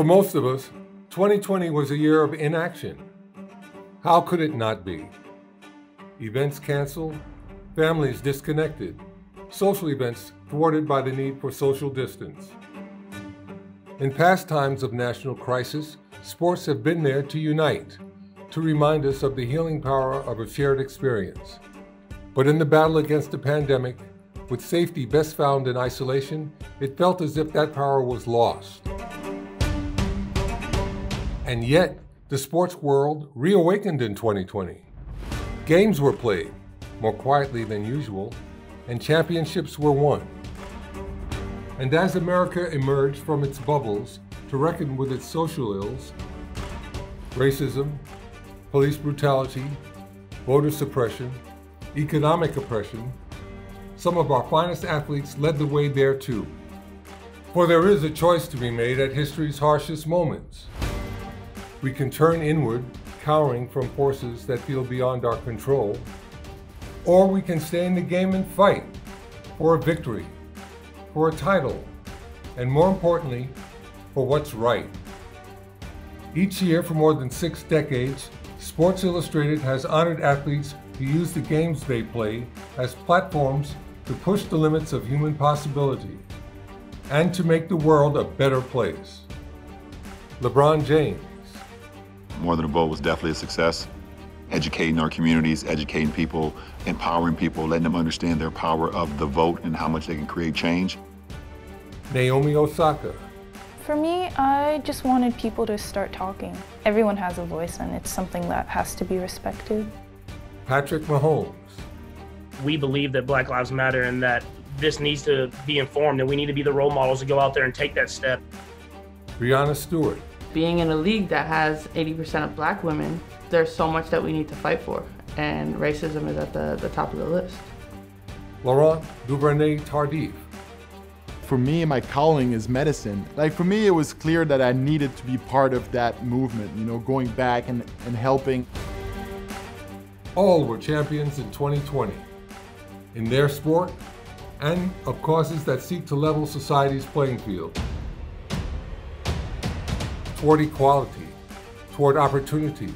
For most of us, 2020 was a year of inaction. How could it not be? Events canceled, families disconnected, social events thwarted by the need for social distance. In past times of national crisis, sports have been there to unite, to remind us of the healing power of a shared experience. But in the battle against the pandemic, with safety best found in isolation, it felt as if that power was lost. And yet, the sports world reawakened in 2020. Games were played, more quietly than usual, and championships were won. And as America emerged from its bubbles to reckon with its social ills, racism, police brutality, voter suppression, economic oppression, some of our finest athletes led the way there too. For there is a choice to be made at history's harshest moments. We can turn inward, cowering from forces that feel beyond our control, or we can stay in the game and fight for a victory, for a title, and more importantly, for what's right. Each year for more than six decades, Sports Illustrated has honored athletes who use the games they play as platforms to push the limits of human possibility and to make the world a better place. LeBron James. More Than a Vote was definitely a success. Educating our communities, educating people, empowering people, letting them understand their power of the vote and how much they can create change. Naomi Osaka. For me, I just wanted people to start talking. Everyone has a voice and it's something that has to be respected. Patrick Mahomes. We believe that Black Lives Matter and that this needs to be informed and we need to be the role models to go out there and take that step. Breanna Stewart. Being in a league that has 80% of black women, there's so much that we need to fight for, and racism is at the, the top of the list. Laurent Duvernay Tardif for me, my calling is medicine. Like for me, it was clear that I needed to be part of that movement, you know, going back and, and helping. All were champions in 2020 in their sport and of causes that seek to level society's playing field toward equality, toward opportunity,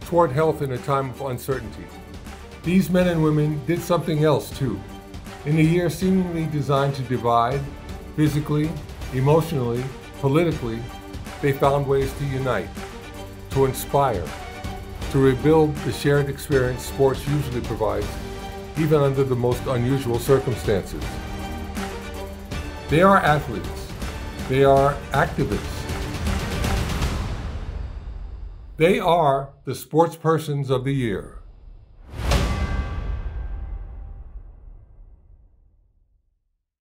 toward health in a time of uncertainty. These men and women did something else too. In a year seemingly designed to divide, physically, emotionally, politically, they found ways to unite, to inspire, to rebuild the shared experience sports usually provides, even under the most unusual circumstances. They are athletes. They are activists. They are the sports persons of the year.